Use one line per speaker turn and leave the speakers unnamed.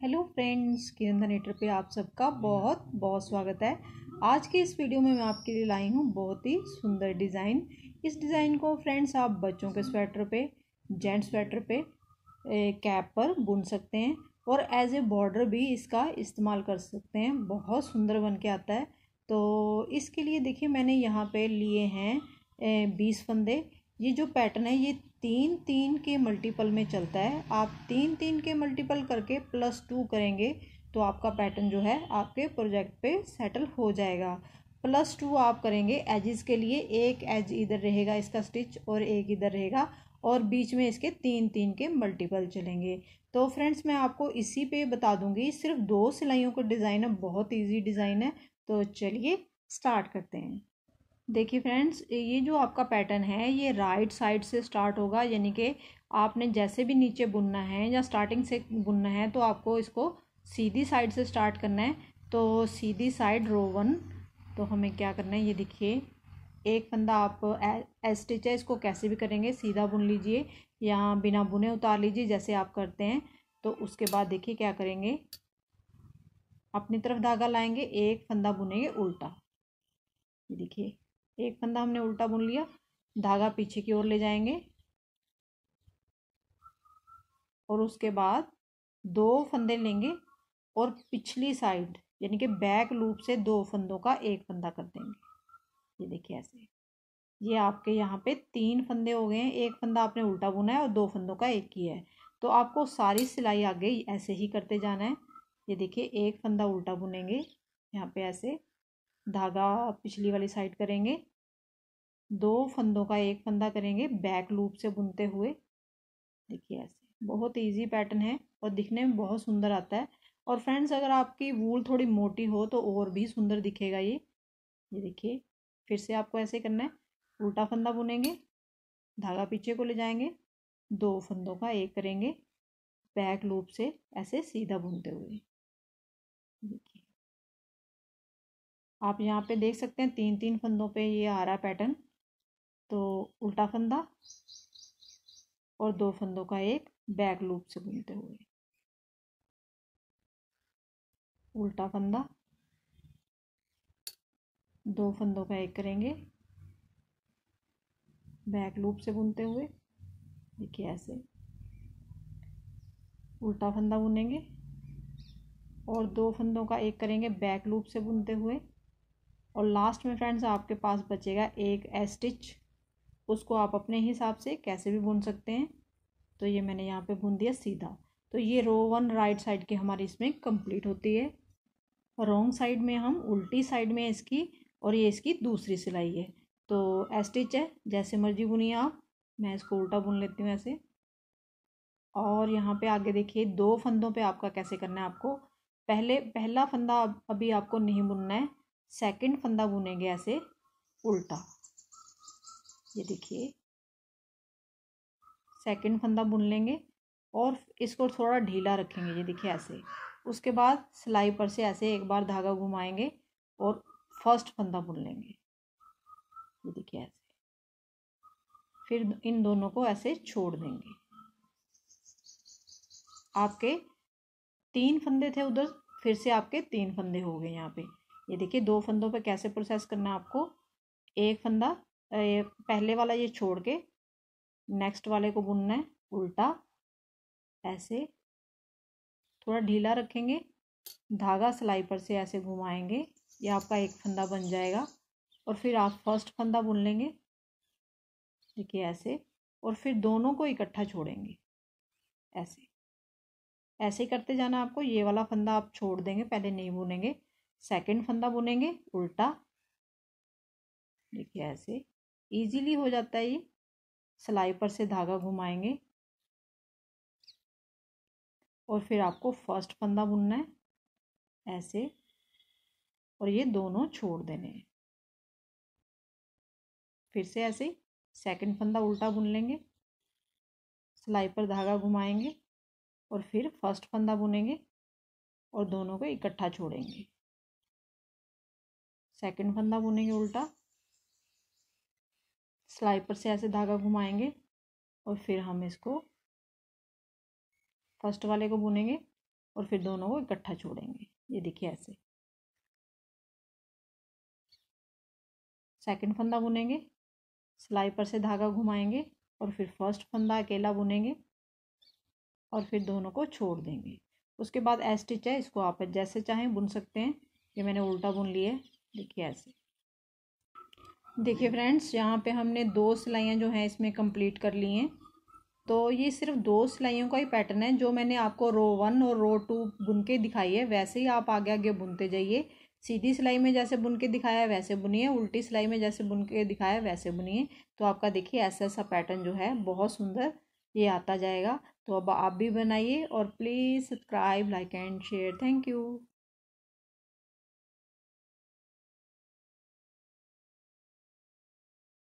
Hello friends किरण नेटर पे आप सबका बहुत बहुत स्वागत है। आज के इस वीडियो में मैं आपके लिए लाई हूँ बहुत ही सुंदर डिज़ाइन। इस डिज़ाइन को फ्रेंड्स आप बच्चों के स्वेटर पे जेंट्स स्वेटर पे कैप पर बुन सकते हैं और एज ए बॉर्डर भी इसका इस्तेमाल कर सकते हैं। बहुत सुंदर बन के आता है। तो इसके लिए देखिए मैंने यहाँ पर लिए हैं बीस फंदे। ये जो पैटर्न है, ये तीन तीन के मल्टीपल में चलता है। आप तीन तीन के मल्टीपल करके प्लस टू करेंगे तो आपका पैटर्न जो है, आपके प्रोजेक्ट पे सेटल हो जाएगा। प्लस टू आप करेंगे एजिस के लिए एक एज इधर रहेगा इसका स्टिच और एक इधर रहेगा, और बीच में इसके तीन तीन के मल्टीपल चलेंगे। तो फ्रेंड्स मैं आपको इसी पे बता दूँगी, सिर्फ़ दो सिलाइयों का डिज़ाइन है, बहुत इजी डिज़ाइन है। तो चलिए स्टार्ट करते हैं। देखिए फ्रेंड्स, ये जो आपका पैटर्न है, ये राइट साइड से स्टार्ट होगा, यानी कि आपने जैसे भी नीचे बुनना है या स्टार्टिंग से बुनना है तो आपको इसको सीधी साइड से स्टार्ट करना है। तो सीधी साइड रो वन तो हमें क्या करना है, ये देखिए, एक फंदा आप स्टिच है, इसको कैसे भी करेंगे, सीधा बुन लीजिए या बिना बुने उतार लीजिए, जैसे आप करते हैं। तो उसके बाद देखिए क्या करेंगे, अपनी तरफ़ धागा लाएँगे, एक फंदा बुनेंगे उल्टा। ये देखिए एक फंदा हमने उल्टा बुन लिया, धागा पीछे की ओर ले जाएँगे। और उसके बाद दो फंदे लेंगे और पिछली साइड, यानी कि बैक लूप से दो फंदों का एक फंदा कर देंगे। ये देखिए ऐसे। ये आपके यहाँ पे तीन फंदे हो गए हैं। एक फंदा आपने उल्टा बुना है और दो फंदों का एक किया है। तो आपको सारी सिलाई आगे ऐसे ही करते जाना है। ये देखिए, एक फंदा उल्टा बुनेंगे। यहाँ पे ऐसे धागा पिछली वाली साइड करेंगे। दो फंदों का एक फंदा करेंगे बैक लूप से बुनते हुए। देखिए ऐसे, बहुत इजी पैटर्न है और दिखने में बहुत सुंदर आता है। और फ्रेंड्स अगर आपकी वूल थोड़ी मोटी हो तो और भी सुंदर दिखेगा ये। ये देखिए, फिर से आपको ऐसे करना है। उल्टा फंदा बुनेंगे, धागा पीछे को ले जाएँगे, दो फंदों का एक करेंगे बैक लूप से ऐसे सीधा बुनते हुए। देखिए, आप यहाँ पे देख सकते हैं तीन तीन फंदों पे ये आ रहा पैटर्न तो उल्टा फंदा और दो फंदों का एक बैक लूप से बुनते हुए। उल्टा फंदा, दो फंदों का एक करेंगे, बैक लूप से बुनते हुए। देखिए ऐसे। उल्टा फंदा बुनेंगे और दो फंदों का एक करेंगे, बैक लूप से बुनते हुए। और लास्ट में फ्रेंड्स, आपके पास बचेगा एक स्टिच उसको आप अपने हिसाब से कैसे भी बुन सकते हैं। तो ये मैंने यहाँ पे बुन दिया सीधा। तो ये रो वन राइट साइड की हमारी इसमें कंप्लीट होती है। रॉन्ग साइड में हम उल्टी साइड में इसकी और ये इसकी दूसरी सिलाई है। तो स्टिच है, जैसे मर्ज़ी बुनिए आप। मैं इसको उल्टा बुन लेती हूँ ऐसे। और यहाँ पे आगे देखिए, दो फंदों पे आपका कैसे करना है आपको। पहले, पहला फंदा अभी आपको नहीं बुनना है। सेकंड फंदा बुनेंगे ऐसे, उल्टा। ये देखिए। सेकंड फंदा बुन लेंगे और इसको थोड़ा ढीला रखेंगे, ये देखिए ऐसे। उसके बाद सिलाई पर से ऐसे एक बार धागा घुमाएँगे और फ़र्स्ट फंदा बुन लेंगे। ये देखिए ऐसे। फिर इन दोनों को ऐसे छोड़ देंगे। आपके तीन फंदे थे उधर, फिर से आपके तीन फंदे हो गए यहाँ पे। ये देखिए दो फंदों पे कैसे प्रोसेस करना है आपको? एक फंदा पहले वाला ये छोड़ के नेक्स्ट वाले को बुनना है, उल्टा, ऐसे। थोड़ा ढीला रखेंगे, धागा सिलाई पर से ऐसे घुमाएँगे, ये आपका एक फंदा बन जाएगा। और फिर आप फ़र्स्ट फंदा बुन लेंगे, देखिए ऐसे, और फिर दोनों को इकट्ठा छोड़ेंगे, ऐसे। ऐसे करते जाना आपको, ये वाला फंदा आप छोड़ देंगे, पहले नहीं बुनेंगे। सेकंड फंदा बुनेंगे, उल्टा, देखिए ऐसे। इजीली हो जाता है ये। सिलाई पर से धागा घुमाएँगे। और फिर आपको फ़र्स्ट फंदा बुनना है। ऐसे। और ये दोनों छोड़ देने हैं। फिर से ऐसे सेकंड फंदा उल्टा बुन लेंगे। सिलाई पर धागा घुमाएँगे। और फिर फ़र्स्ट फंदा बुनेंगे। और दोनों को इकट्ठा छोड़ेंगे। सेकंड फंदा बुनेंगे उल्टा। सिलाई पर से ऐसे धागा घुमाएँगे और फिर हम इसको फ़र्स्ट वाले को बुनेंगे और फिर दोनों को इकट्ठा छोड़ेंगे। ये देखिए ऐसे। सेकंड फंदा बुनेंगे सिलाई पर से धागा घुमाएँगे और फिर फ़र्स्ट फंदा अकेला बुनेंगे और फिर दोनों को छोड़ देंगे। उसके बाद एस्टिच है, इसको आप जैसे चाहें बुन सकते हैं। ये मैंने उल्टा बुन लिया है। देखिए ऐसे। देखिए फ्रेंड्स यहाँ पे हमने दो सिलाइयाँ जो हैं इसमें कंप्लीट कर ली हैं। तो ये सिर्फ़ दो सिलाइयों का ही पैटर्न है, जो मैंने आपको रो वन और रो टू बुन के दिखाई है, वैसे ही आप आगे आगे बुनते जाइए। सीधी सिलाई में जैसे बुन के दिखाया है वैसे बुनिए। उल्टी सिलाई में जैसे बुन के दिखाया, वैसे बुनिए। तो आपका देखिए ऐसा ऐसा पैटर्न जो है, बहुत सुंदर ये आता जाएगा। तो अब आप भी बनाइए और please subscribe like and share thank you